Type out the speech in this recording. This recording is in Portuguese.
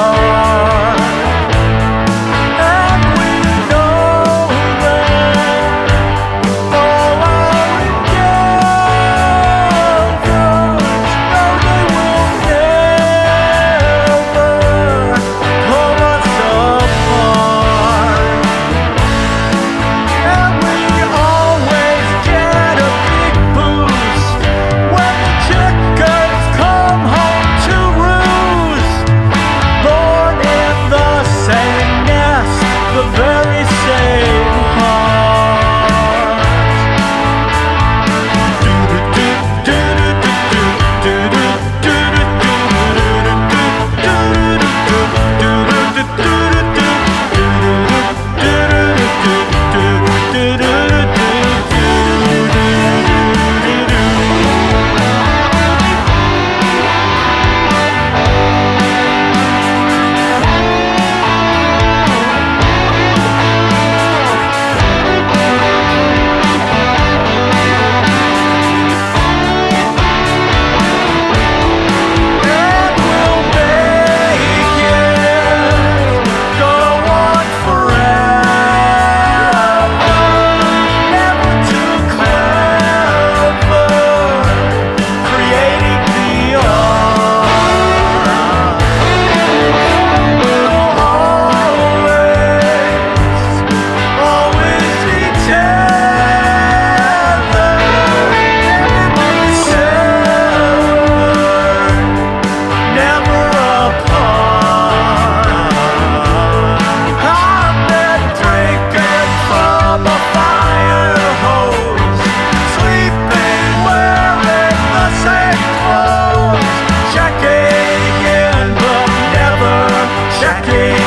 só. I can't.